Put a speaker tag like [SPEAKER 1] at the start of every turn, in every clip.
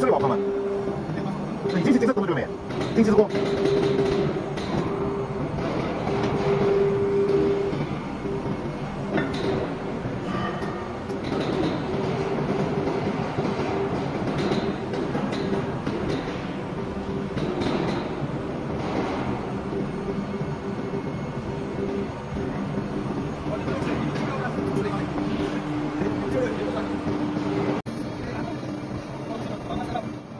[SPEAKER 1] 这个老看吗？你进去进去多久没？进去过。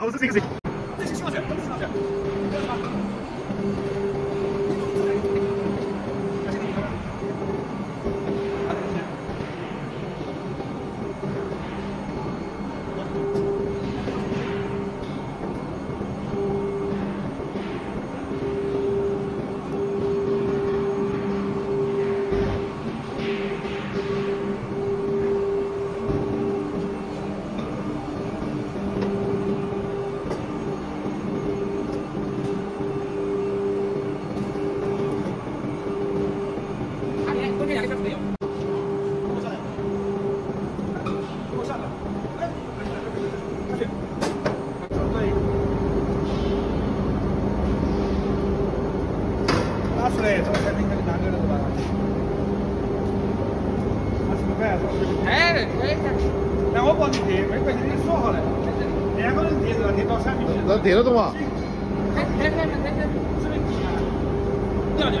[SPEAKER 1] 了。好，这是一个谁？这是上去，这是上去。拿出来，这个产品肯定拿给了是吧？二十块，
[SPEAKER 2] 哎，可以
[SPEAKER 1] 那我帮你贴，没关系，你说好了。两个人贴是吧？贴到产品去。那贴得动吗？
[SPEAKER 2] 开开开开开，这边掉掉。